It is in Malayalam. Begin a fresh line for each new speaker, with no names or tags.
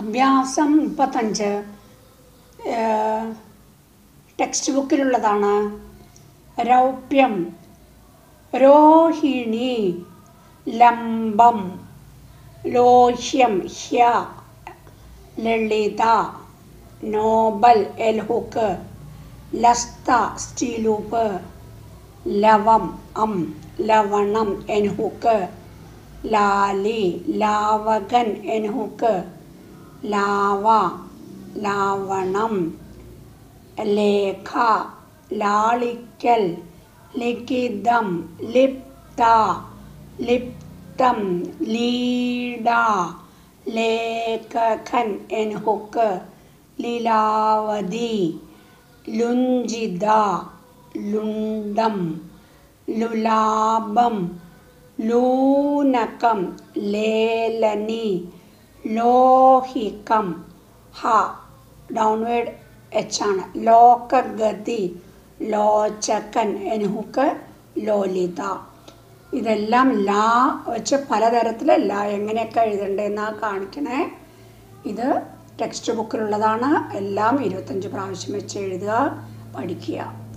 അഭ്യാസം മുപ്പത്തഞ്ച്. ടെക്സ്റ്റ് ബുക്കിലുള്ളതാണ് രൗപ്യം. രോഹിണി. ലംബം. ലോഹ്യം. ഹ്യ. ലളിത. നോബൽ. എൽഹുക്ക് ലസ്ത. സ്റ്റീലൂപ്പ് ലവം. അം. ലവണം. എൻഹുക്ക് ലാലി. ലാവകൻ. എൻഹുക്ക് ലാവ ലാവണം ലേഖ ലാളിക്കൽ ലിഖിതം ലിപ്ത ലിപ്തം ലീഡ ലേഖകൻ എൻഹുക്ക് ലീലാവതി ലുഞ്ചിത ലുണ്ടം ലുലാഭം ലൂനകം ലേലനി ലോഹികം. ഹ ഡൗൺവേഡ് എച്ച് ആണ്. ലോകഗതി ലോചകൻ എനുഹുക്ക് ലോലിത. ഇതെല്ലാം ലാ വെച്ച് പലതരത്തിൽ ലാ എങ്ങനെയൊക്കെ എഴുതണ്ടേന്നാ കാണിക്കണേ. ഇത് ടെക്സ്റ്റ് ബുക്കിലുള്ളതാണ് എല്ലാം ഇരുപത്തഞ്ച് പ്രാവശ്യം വെച്ച് എഴുതുക പഠിക്കുക.